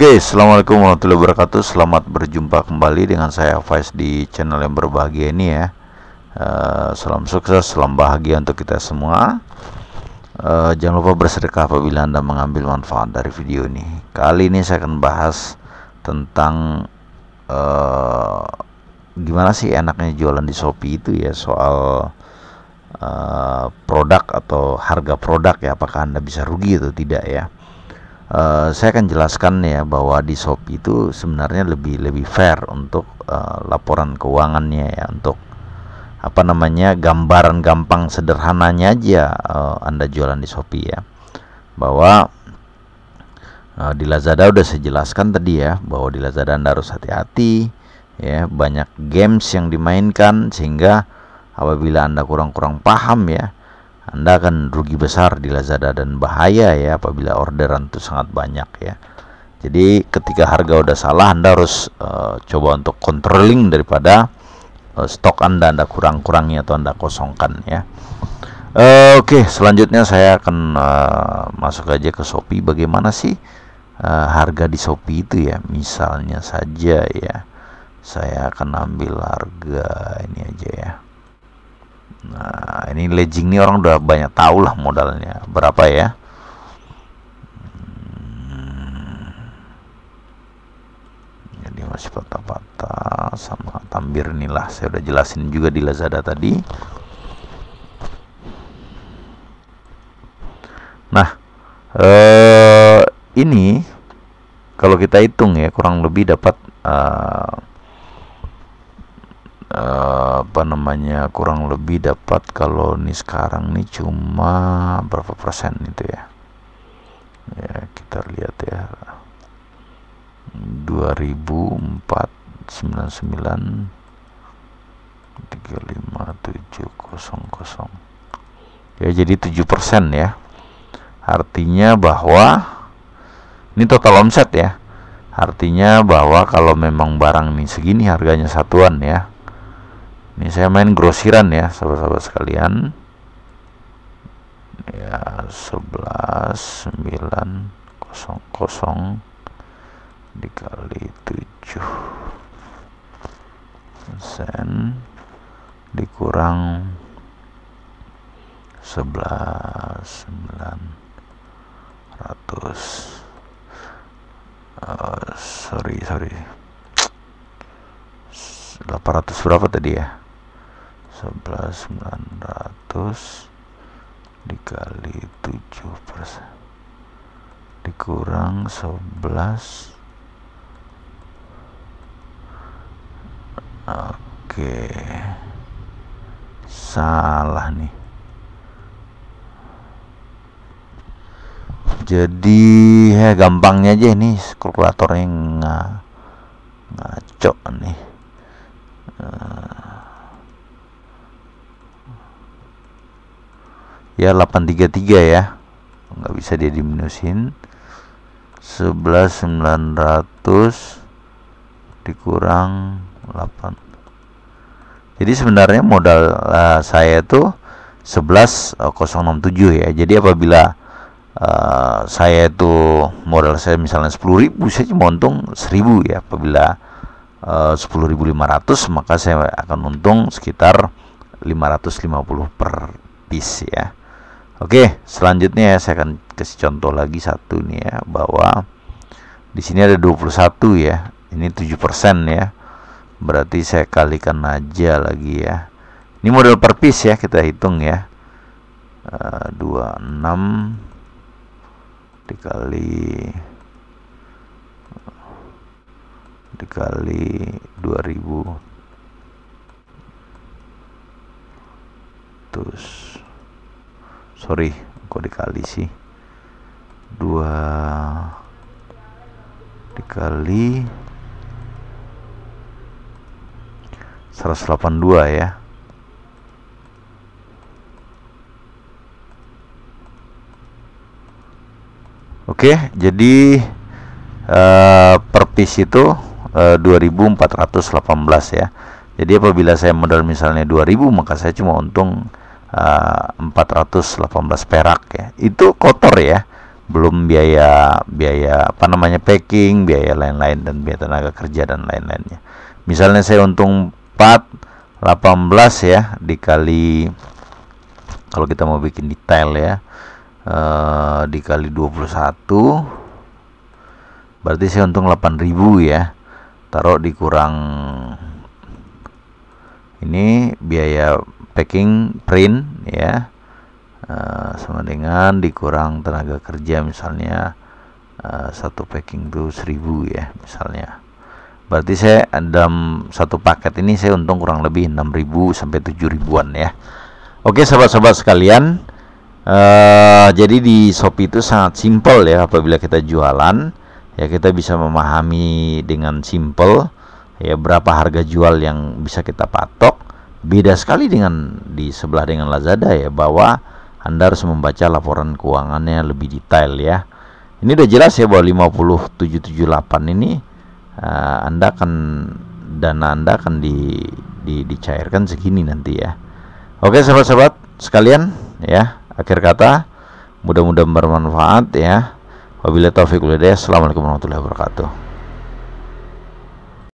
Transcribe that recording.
Oke, assalamualaikum warahmatullahi wabarakatuh. Selamat berjumpa kembali dengan saya Faiz di channel yang berbahagia ini ya. Uh, salam sukses, salam bahagia untuk kita semua. Uh, jangan lupa bersedekah apabila anda mengambil manfaat dari video ini. Kali ini saya akan bahas tentang uh, gimana sih enaknya jualan di Shopee itu ya soal uh, produk atau harga produk ya. Apakah anda bisa rugi atau tidak ya? Uh, saya akan jelaskan ya bahwa di Shopee itu sebenarnya lebih lebih fair untuk uh, laporan keuangannya ya untuk apa namanya gambaran gampang sederhananya aja uh, Anda jualan di Shopee ya. Bahwa uh, di Lazada udah saya jelaskan tadi ya bahwa di Lazada Anda harus hati-hati ya banyak games yang dimainkan sehingga apabila Anda kurang-kurang paham ya anda akan rugi besar di Lazada dan bahaya ya apabila orderan itu sangat banyak ya. Jadi ketika harga udah salah Anda harus uh, coba untuk controlling daripada uh, stok Anda Anda kurang-kurangi atau Anda kosongkan ya. Uh, Oke, okay, selanjutnya saya akan uh, masuk aja ke Shopee. Bagaimana sih uh, harga di Shopee itu ya? Misalnya saja ya, saya akan ambil harga ini aja ya. Nah, ini legging ini orang udah banyak tahu lah modalnya berapa ya. Hmm. Jadi masih patah-patah sama tambir inilah saya udah jelasin juga di Lazada tadi. Nah, eh, ini kalau kita hitung ya kurang lebih dapat uh, uh, apa namanya kurang lebih dapat kalau nih sekarang nih cuma berapa persen itu ya. Ya kita lihat ya. 2004 99 35700 ya jadi 7 persen ya. Artinya bahwa ini total omset ya. Artinya bahwa kalau memang barang ini segini harganya satuan ya ini saya main grosiran ya sahabat-sahabat sekalian. Ya 11 9 0 0 dikali 7 persen dikurang 11 900 uh, sorry sorry. 800 berapa tadi ya 11900 dikali 7 persen. Dikurang 11 oke. Salah nih. Jadi ya gampangnya aja ini kalkulatornya nggak ngaco nih uh, ya 833 ya. Nggak bisa dia diminusin. 11900 dikurang 8 jadi sebenarnya modal uh, saya itu 11067 ya. Jadi apabila uh, saya itu modal saya misalnya 10.000 saya cuma untung 1000 ya. Apabila uh, 10.500 maka saya akan untung sekitar 550 per piece ya Oke, selanjutnya ya saya akan kasih contoh lagi satu nih ya bahwa di sini ada 21 ya. Ini 7% ya. Berarti saya kalikan aja lagi ya. Ini model per piece ya kita hitung ya. Uh, 26 dikali dikali 2000 terus sorry kok dikali sih dua dikali 182 ya Oke, jadi uh, per piece itu uh, eh, 2418 ya. Jadi apabila saya modal misalnya 2000 maka saya cuma untung uh, 418 perak ya. Itu kotor ya. Belum biaya biaya apa namanya packing biaya lain-lain dan biaya tenaga kerja dan lain-lainnya. Misalnya saya untung 4 18 ya dikali kalau kita mau bikin detail ya eh, dikali 21 berarti saya untung 8000 ya. Taruh dikurang ini biaya packing print ya. Eh, sama dengan dikurang tenaga kerja misalnya uh, satu packing itu seribu ya misalnya. Berarti saya dalam satu paket ini saya untung kurang lebih 6000 sampai 7 ribuan ya. Oke sahabat-sahabat sekalian uh, jadi di Shopee itu sangat simpel ya apabila kita jualan. Ya kita bisa memahami dengan simple ya berapa harga jual yang bisa kita patok beda sekali dengan di sebelah dengan Lazada ya bahwa anda harus membaca laporan keuangannya lebih detail ya. Ini udah jelas ya bahwa 50778 ini uh, Anda akan dana Anda akan di, di dicairkan segini nanti ya. Oke sahabat-sahabat sekalian ya, akhir kata mudah-mudahan bermanfaat ya. Wabillahi taufiq Assalamualaikum warahmatullahi wabarakatuh.